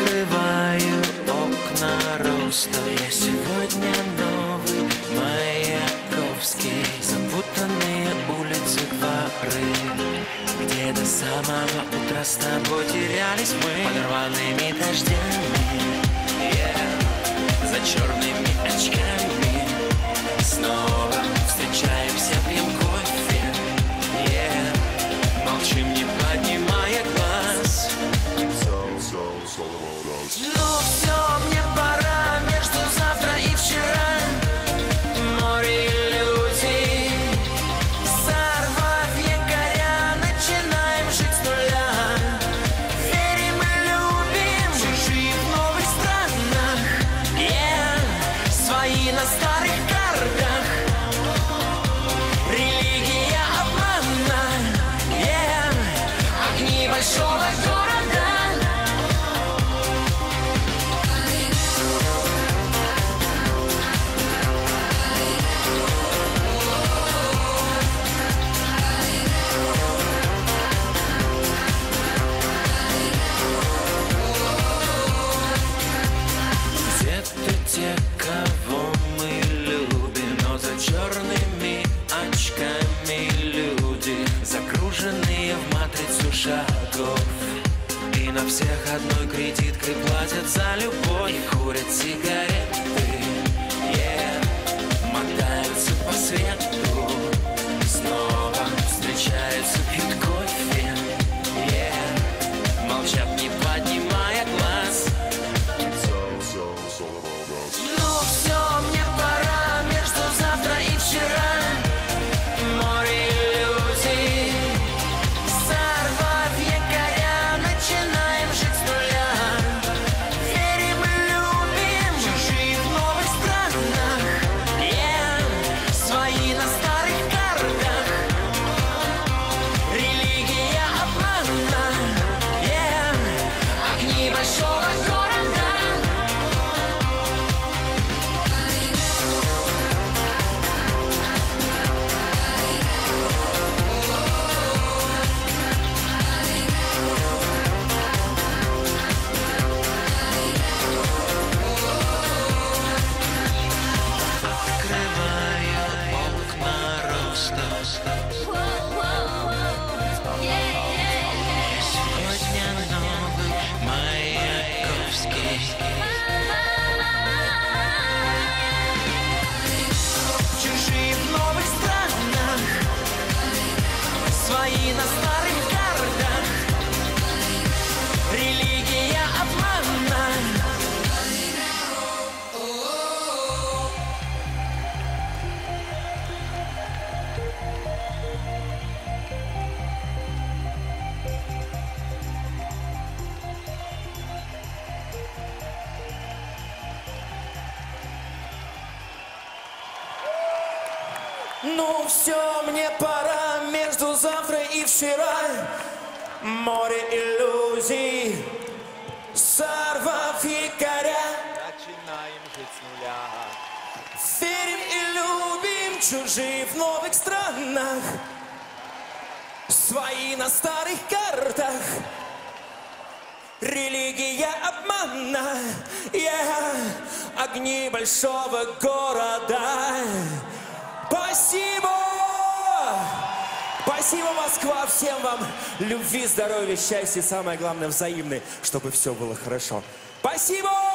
Открываю окна роста. Я сегодня новый Маяковский. Запутанные улицы, дворы. Где до самого утра с тобой терялись мы? Подорванными дождями. Свои всех одной кредиткой платят за любовь И курят сигареты yeah. Мотаются Ну все, мне пора между завтра и вчера. Море иллюзий Сорвав якоря Начинаем жить с нуля. Верим и любим чужие в новых странах. Свои на старых картах. Религия обмана. Yeah. Огни большого города Спасибо! Спасибо, Москва! Всем вам любви, здоровья, счастья, самое главное, взаимной, чтобы все было хорошо. Спасибо!